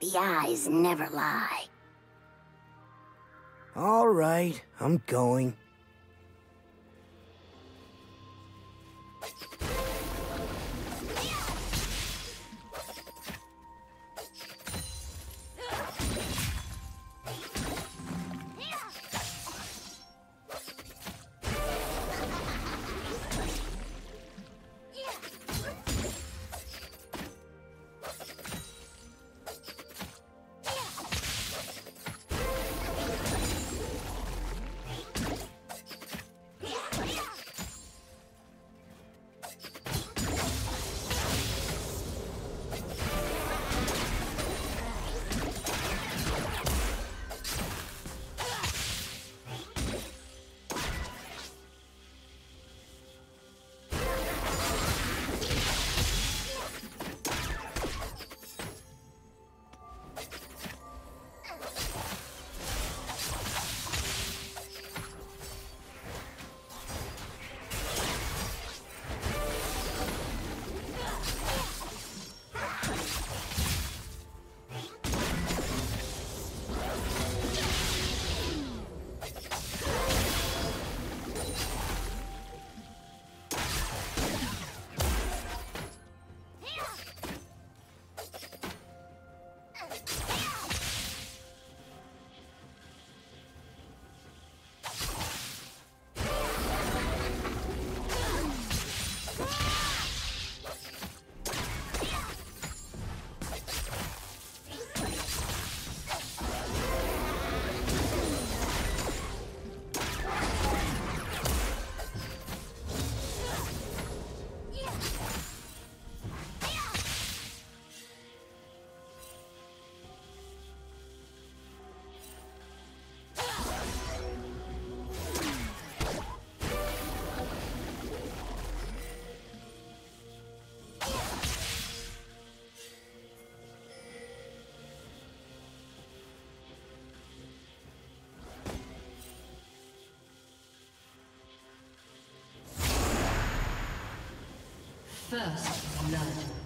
The eyes never lie. All right, I'm going. First blood.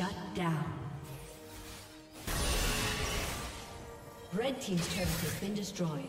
Shut down. Red Team's turret has been destroyed.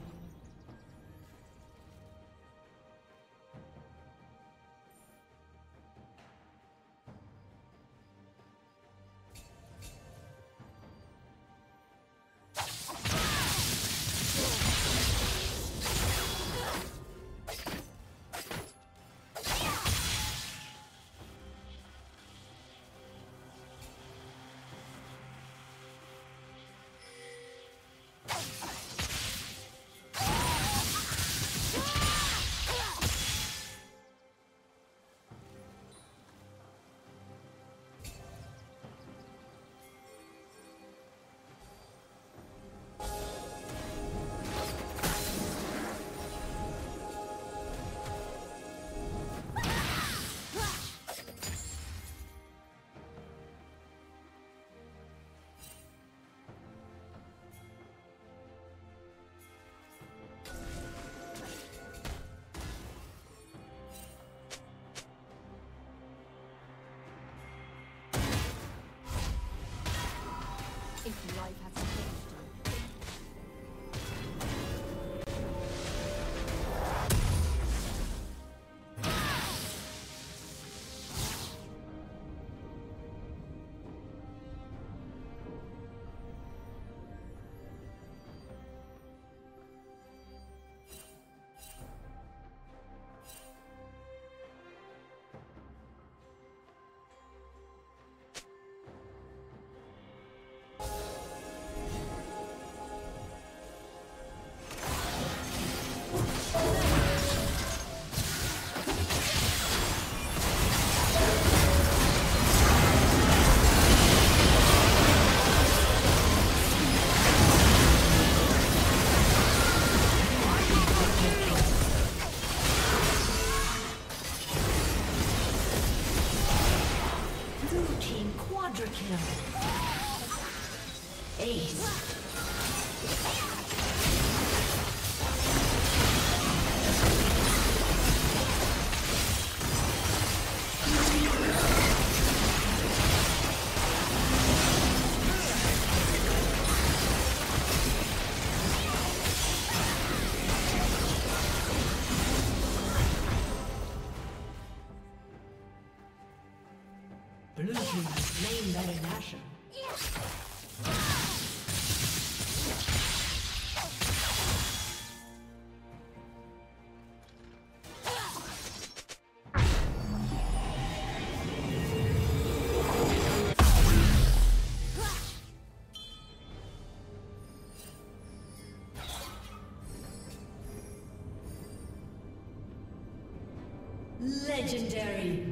If life Ace. Legendary.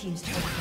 Team's turret.